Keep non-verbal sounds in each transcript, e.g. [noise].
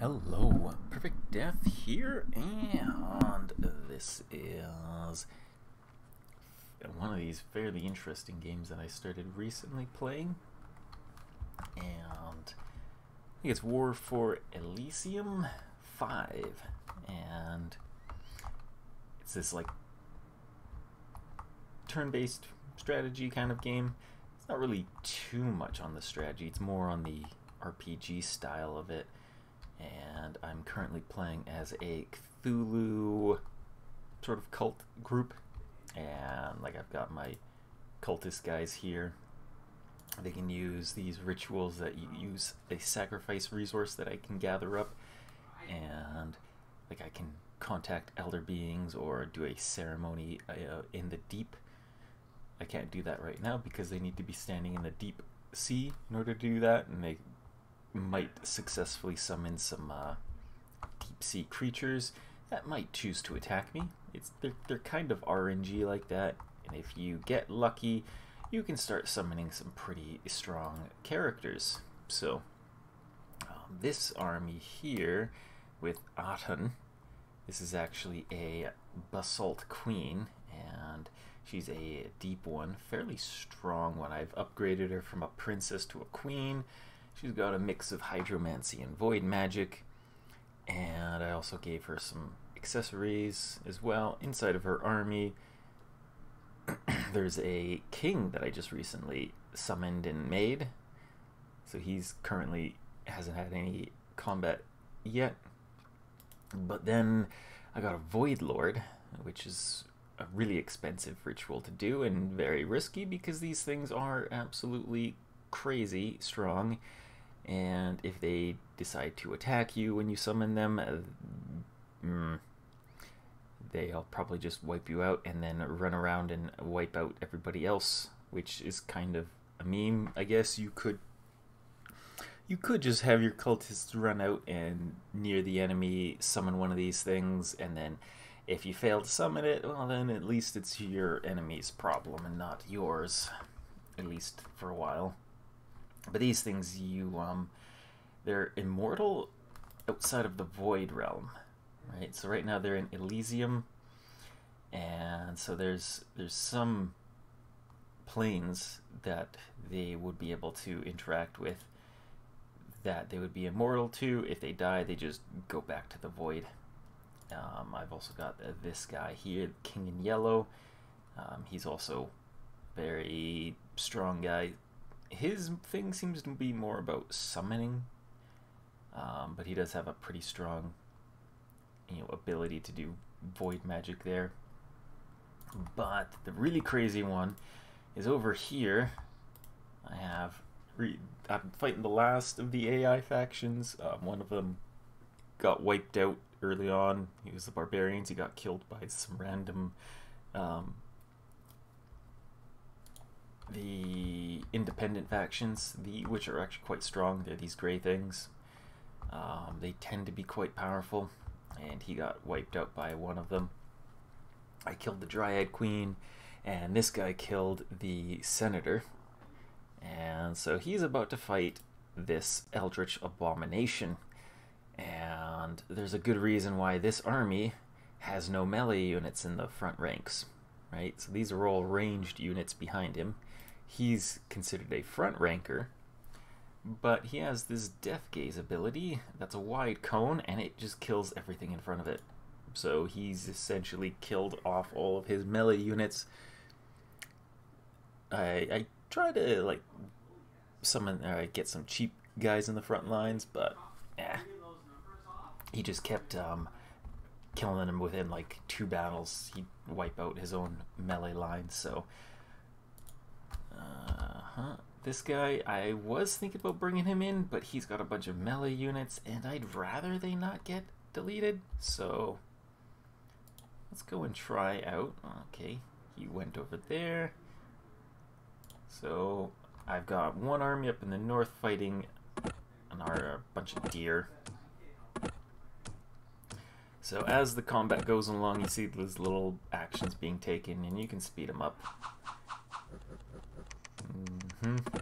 Hello, Perfect Death here, and this is one of these fairly interesting games that I started recently playing. And I think it's War for Elysium 5, and it's this like turn-based strategy kind of game. It's not really too much on the strategy, it's more on the RPG style of it and I'm currently playing as a Cthulhu sort of cult group, and like I've got my cultist guys here. They can use these rituals that you use a sacrifice resource that I can gather up, and like I can contact elder beings or do a ceremony uh, in the deep. I can't do that right now because they need to be standing in the deep sea in order to do that, and they might successfully summon some uh, deep sea creatures that might choose to attack me. It's they're, they're kind of RNG like that, and if you get lucky, you can start summoning some pretty strong characters. So um, this army here with Aten, this is actually a Basalt Queen, and she's a deep one, fairly strong one. I've upgraded her from a princess to a queen She's got a mix of hydromancy and void magic. And I also gave her some accessories as well inside of her army. [clears throat] There's a king that I just recently summoned and made. So he's currently hasn't had any combat yet. But then I got a Void Lord, which is a really expensive ritual to do and very risky because these things are absolutely crazy strong and if they decide to attack you when you summon them, uh, mm, they'll probably just wipe you out and then run around and wipe out everybody else, which is kind of a meme, I guess. You could you could just have your cultists run out and near the enemy summon one of these things, and then if you fail to summon it, well, then at least it's your enemy's problem and not yours, at least for a while. But these things, you um, they're immortal outside of the void realm, right? So right now they're in Elysium, and so there's there's some planes that they would be able to interact with that they would be immortal to. If they die, they just go back to the void. Um, I've also got this guy here, King in Yellow. Um, he's also very strong guy, his thing seems to be more about summoning, um, but he does have a pretty strong, you know, ability to do void magic there. But the really crazy one is over here. I have I'm fighting the last of the AI factions. Um, one of them got wiped out early on. He was the barbarians. He got killed by some random um, the independent factions, the which are actually quite strong. They're these gray things. Um, they tend to be quite powerful, and he got wiped out by one of them. I killed the Dryad Queen, and this guy killed the Senator. And so he's about to fight this Eldritch Abomination. And there's a good reason why this army has no melee units in the front ranks, right? So these are all ranged units behind him he's considered a front ranker, but he has this death gaze ability that's a wide cone and it just kills everything in front of it. So he's essentially killed off all of his melee units. I I try to like summon or uh, get some cheap guys in the front lines, but eh. He just kept um, killing them within like two battles. He'd wipe out his own melee lines, so uh-huh. This guy, I was thinking about bringing him in, but he's got a bunch of melee units, and I'd rather they not get deleted, so let's go and try out. Okay, he went over there. So I've got one army up in the north fighting an, a bunch of deer. So as the combat goes along, you see those little actions being taken, and you can speed them up. Mm -hmm.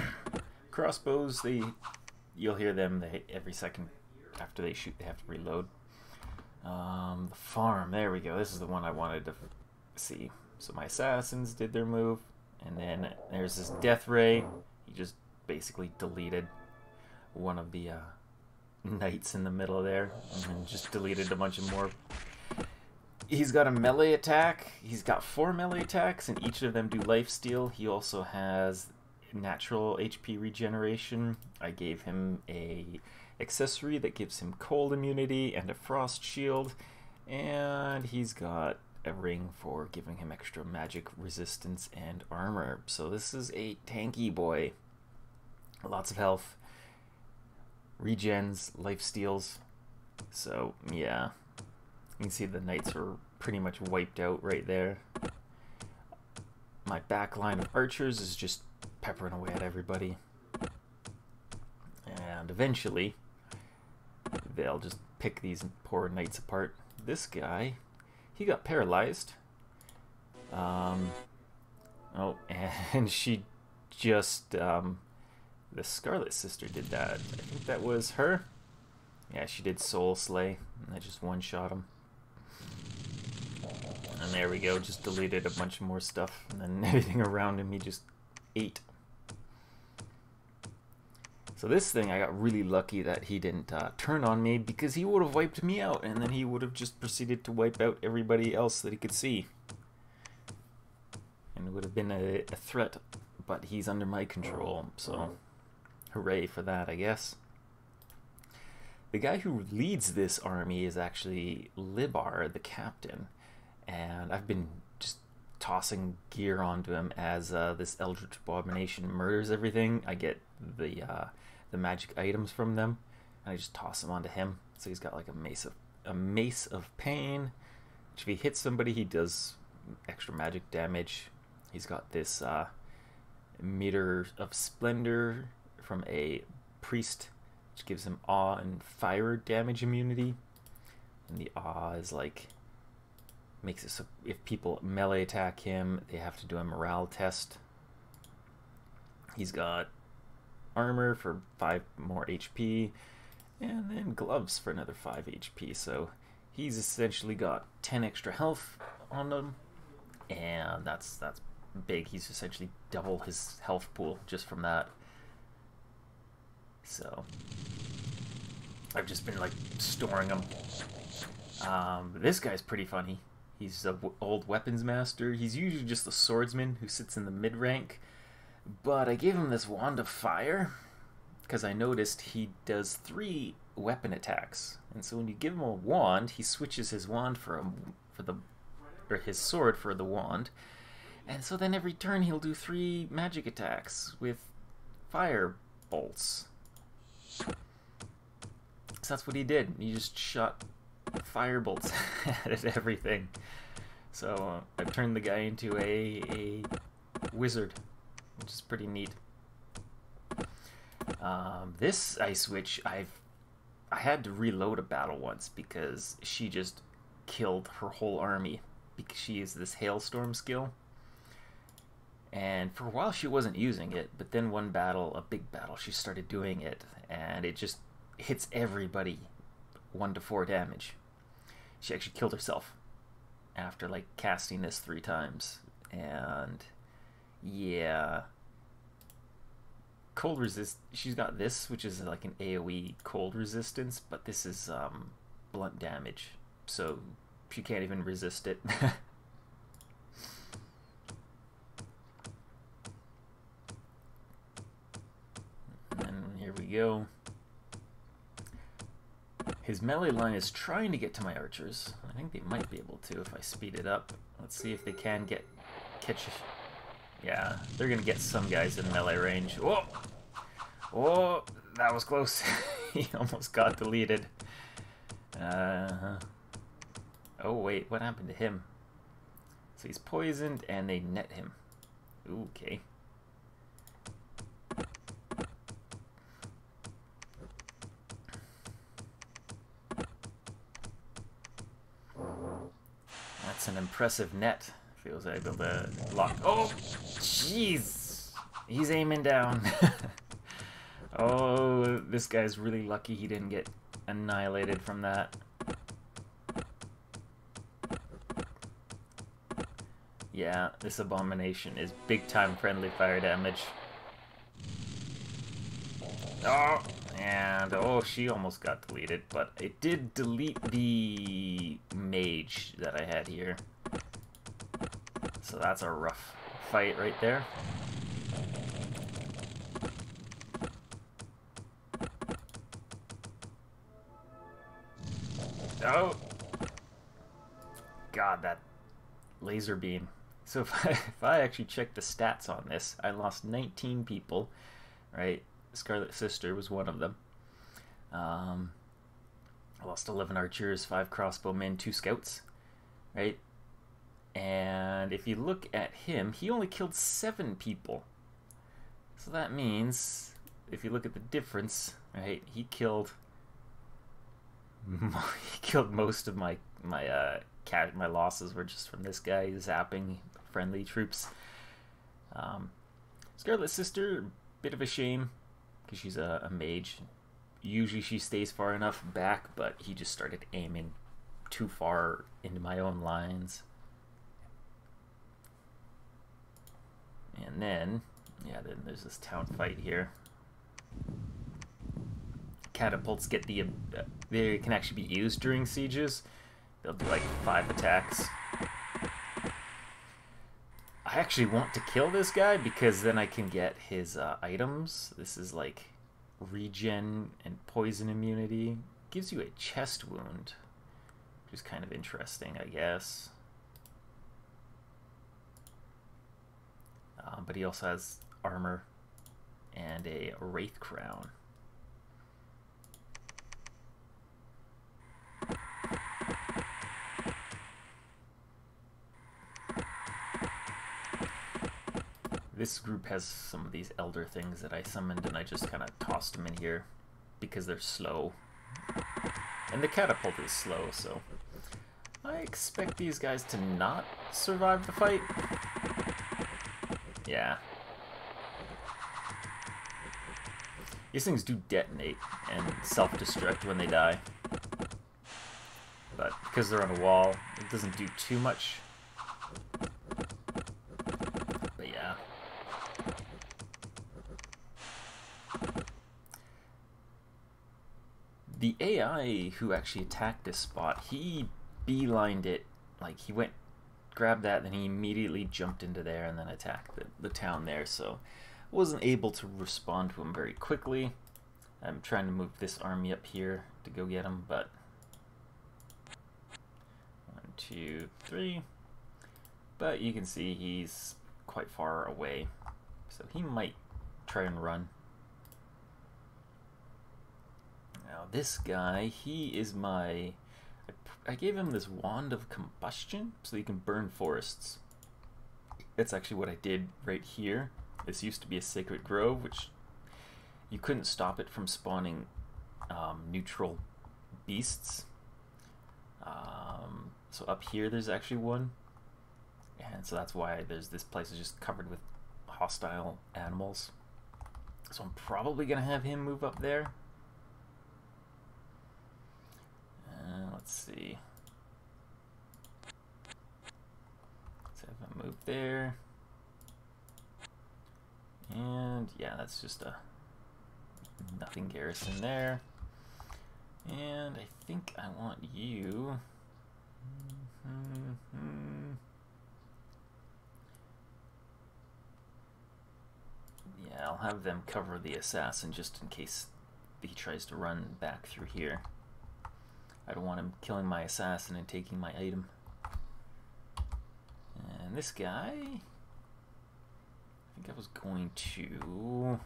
[coughs] Crossbows, they you'll hear them they, every second after they shoot. They have to reload. Um, the farm. There we go. This is the one I wanted to see. So my assassins did their move, and then there's this death ray. He just basically deleted one of the uh, knights in the middle there, and just deleted a bunch of more. He's got a melee attack. He's got four melee attacks, and each of them do life steal. He also has natural HP regeneration. I gave him a accessory that gives him cold immunity and a frost shield, and he's got a ring for giving him extra magic resistance and armor. So this is a tanky boy. Lots of health, regens, life steals. So yeah, you can see the knights are pretty much wiped out right there. My back line of archers is just peppering away at everybody. And eventually, they'll just pick these poor knights apart. This guy, he got paralyzed. Um, oh, [laughs] and she just, um, the Scarlet Sister did that. I think that was her. Yeah, she did Soul Slay, and that just one-shot him. And there we go, just deleted a bunch more stuff, and then [laughs] everything around him he just ate. So this thing, I got really lucky that he didn't uh, turn on me because he would have wiped me out and then he would have just proceeded to wipe out everybody else that he could see. And it would have been a, a threat, but he's under my control, so hooray for that, I guess. The guy who leads this army is actually Libar, the captain, and I've been just tossing gear onto him as uh, this Eldritch Abomination murders everything. I get the uh, the magic items from them. And I just toss them onto him. So he's got like a mace of a mace of pain. Which if he hits somebody, he does extra magic damage. He's got this uh, meter of splendor from a priest, which gives him awe and fire damage immunity. And the awe is like makes it so if people melee attack him, they have to do a morale test. He's got armor for 5 more HP, and then gloves for another 5 HP. So he's essentially got 10 extra health on him, and that's that's big. He's essentially double his health pool just from that. So I've just been like storing them. Um, this guy's pretty funny. He's an old weapons master. He's usually just a swordsman who sits in the mid rank but I gave him this Wand of Fire because I noticed he does three weapon attacks. And so when you give him a wand, he switches his wand for a, for the or his sword for the wand. And so then every turn he'll do three magic attacks with fire bolts. So that's what he did. He just shot fire bolts [laughs] at everything. So uh, I turned the guy into a, a wizard which is pretty neat. Um, this ice witch, I've I had to reload a battle once because she just killed her whole army because she has this hailstorm skill. And for a while she wasn't using it, but then one battle, a big battle, she started doing it, and it just hits everybody one to four damage. She actually killed herself after like casting this three times, and yeah. Cold resist. She's got this, which is like an AOE cold resistance, but this is um, blunt damage, so she can't even resist it. [laughs] and here we go. His melee line is trying to get to my archers. I think they might be able to if I speed it up. Let's see if they can get catch yeah, they're gonna get some guys in melee range. Oh, oh, that was close. [laughs] he almost got deleted. Uh, oh wait, what happened to him? So he's poisoned and they net him. okay. That's an impressive net. Feels able to lock. Oh, jeez. He's aiming down. [laughs] oh, this guy's really lucky he didn't get annihilated from that. Yeah, this abomination is big time friendly fire damage. Oh, and oh, she almost got deleted, but it did delete the mage that I had here. So that's a rough fight right there. Oh! God, that laser beam. So [laughs] if I, if I actually check the stats on this, I lost 19 people, right? Scarlet Sister was one of them. Um, I lost 11 archers, 5 crossbowmen, 2 scouts, right? And if you look at him, he only killed 7 people. So that means, if you look at the difference, right, he killed [laughs] he killed most of my my uh cat my losses were just from this guy zapping friendly troops. Um, Scarlet Sister, bit of a shame because she's a, a mage. Usually she stays far enough back, but he just started aiming too far into my own lines. And then, yeah, then there's this town fight here. Catapults get the, uh, they can actually be used during sieges. They'll do like five attacks. I actually want to kill this guy because then I can get his uh, items. This is like regen and poison immunity. Gives you a chest wound, which is kind of interesting, I guess. Um, but he also has armor and a wraith crown. This group has some of these elder things that I summoned and I just kind of tossed them in here because they're slow. And the catapult is slow, so I expect these guys to not survive the fight. Yeah. These things do detonate and self-destruct when they die. But because they're on a wall, it doesn't do too much. But yeah. AI who actually attacked this spot, he beelined it, like he went grabbed that, then he immediately jumped into there and then attacked the, the town there. So wasn't able to respond to him very quickly. I'm trying to move this army up here to go get him, but one, two, three. But you can see he's quite far away, so he might try and run. Now this guy, he is my I gave him this wand of combustion so he can burn forests. That's actually what I did right here. This used to be a sacred grove, which you couldn't stop it from spawning um, neutral beasts. Um, so up here there's actually one. And so that's why there's this place is just covered with hostile animals. So I'm probably to have him move up there. Uh, let's see. Let's have him move there. And yeah, that's just a nothing garrison there. And I think I want you. Mm -hmm. Yeah, I'll have them cover the assassin just in case he tries to run back through here. I don't want him killing my assassin and taking my item. And this guy, I think I was going to...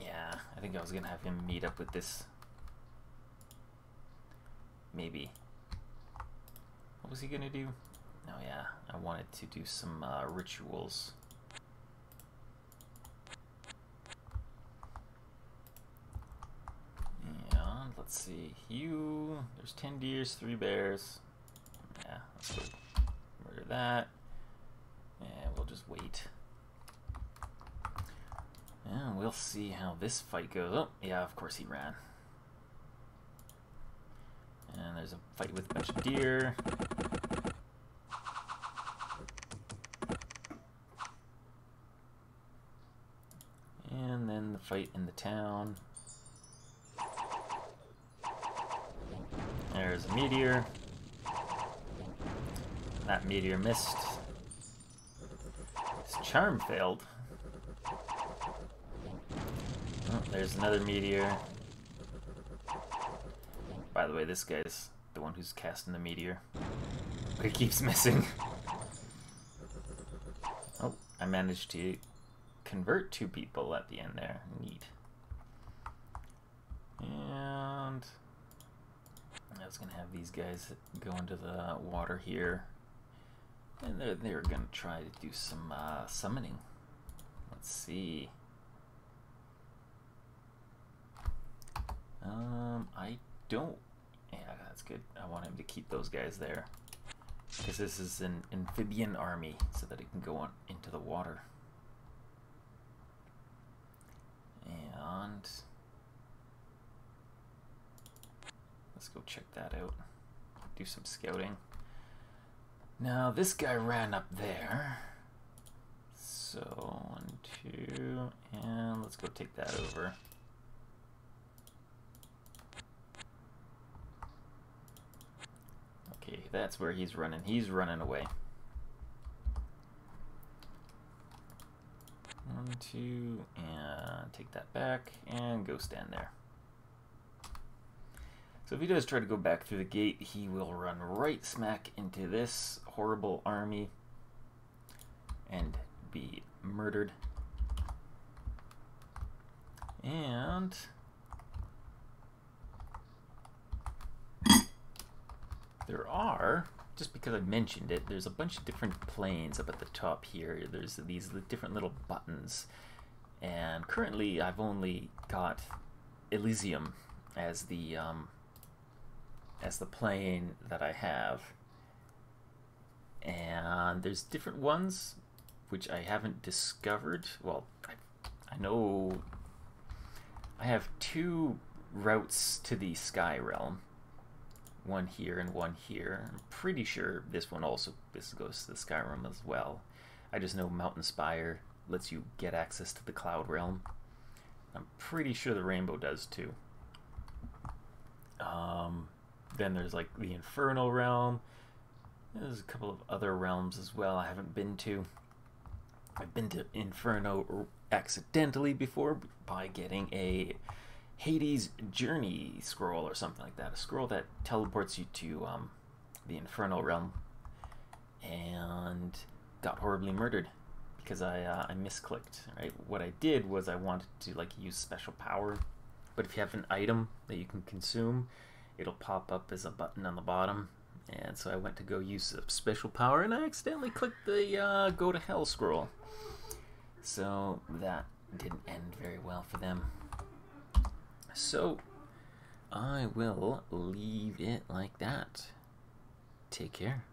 Yeah, I think I was going to have him meet up with this. Maybe. What was he going to do? Oh yeah, I wanted to do some uh, rituals. Let's see. Hugh, There's 10 deers, 3 bears. Yeah, let's murder that. And we'll just wait. And we'll see how this fight goes. Oh, yeah, of course he ran. And there's a fight with a bunch of deer. And then the fight in the town. There's a meteor. That meteor missed. His charm failed. Oh, there's another meteor. By the way, this guy's the one who's casting the meteor. But he keeps [laughs] missing. Oh, I managed to convert two people at the end there. Neat. And I was gonna have these guys go into the water here. And they're, they're gonna try to do some uh, summoning. Let's see. Um, I don't. Yeah, that's good. I want him to keep those guys there. Because this is an amphibian army, so that it can go on into the water. And let's go check that out. Do some scouting. Now this guy ran up there. So one, two, and let's go take that over. Okay, that's where he's running. He's running away. One, two, and take that back, and go stand there. So if he does try to go back through the gate, he will run right smack into this horrible army and be murdered. And there are, just because I mentioned it, there's a bunch of different planes up at the top here. There's these different little buttons. And currently I've only got Elysium as the um, as the plane that I have. And there's different ones which I haven't discovered. Well, I, I know I have two routes to the Sky Realm one here and one here. I'm pretty sure this one also this goes to the Sky Realm as well. I just know Mountain Spire lets you get access to the Cloud Realm. I'm pretty sure the Rainbow does too. Um, then there's like the Infernal Realm. There's a couple of other realms as well I haven't been to. I've been to Inferno accidentally before by getting a Hades Journey scroll or something like that. A scroll that teleports you to um, the Infernal Realm. And got horribly murdered because I, uh, I misclicked. Right, what I did was I wanted to like use special power, but if you have an item that you can consume, it'll pop up as a button on the bottom. And so I went to go use a special power, and I accidentally clicked the uh, go to hell scroll. So that didn't end very well for them. So, I will leave it like that. Take care.